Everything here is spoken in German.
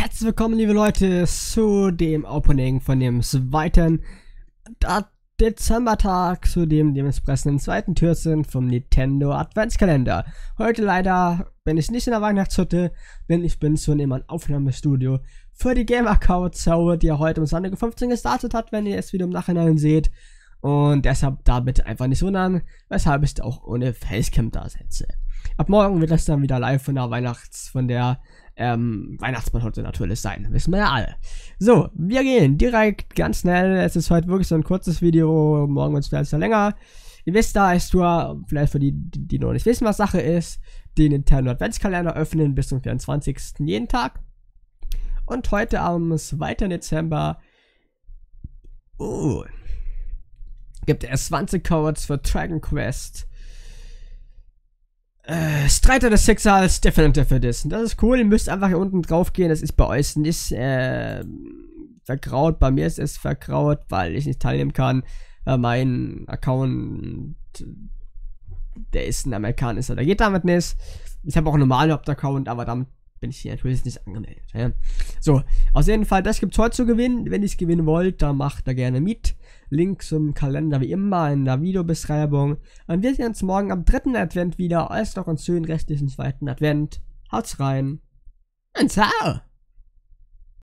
Herzlich willkommen, liebe Leute, zu dem Opening von dem zweiten Dezembertag, zu dem dementsprechenden zweiten Türchen vom Nintendo Adventskalender. Heute leider bin ich nicht in der Weihnachtshütte, denn ich bin schon meinem Aufnahmestudio für die Gamer Couch, die ja heute um Sonntag 15 gestartet hat, wenn ihr es wieder im Nachhinein seht. Und deshalb da bitte einfach nicht wundern, weshalb ich da auch ohne Facecam da sitze. Ab morgen wird das dann wieder live von der Weihnachts-, von der ähm, Weihnachtsmann heute natürlich sein. Wissen wir ja alle. So, wir gehen direkt ganz schnell. Es ist heute wirklich so ein kurzes Video. Morgen wird es vielleicht länger. Ihr wisst da, ist nur, vielleicht für die, die noch nicht wissen, was Sache ist, den internen Adventskalender öffnen bis zum 24. jeden Tag. Und heute am 2. Dezember uh, gibt es 20 Codes für Dragon Quest äh, Streiter des Schicksals Definitive Edition. Das ist cool. Ihr müsst einfach hier unten drauf gehen. Das ist bei euch nicht äh, vergraut. Bei mir ist es vergraut, weil ich nicht teilnehmen kann. Äh, mein Account, der ist ein amerikanischer. Der geht damit nicht. Ich habe auch einen normalen Hauptaccount, aber damit bin ich hier natürlich nicht angemeldet. Ja. So, auf jeden Fall, das gibt es heute zu gewinnen. Wenn ihr es gewinnen wollt, dann macht da gerne mit. Link zum Kalender wie immer in der Videobeschreibung. Und wir sehen uns morgen am dritten Advent wieder. Alles noch einen schönen restlichen zweiten Advent. Haut's rein. Und ciao!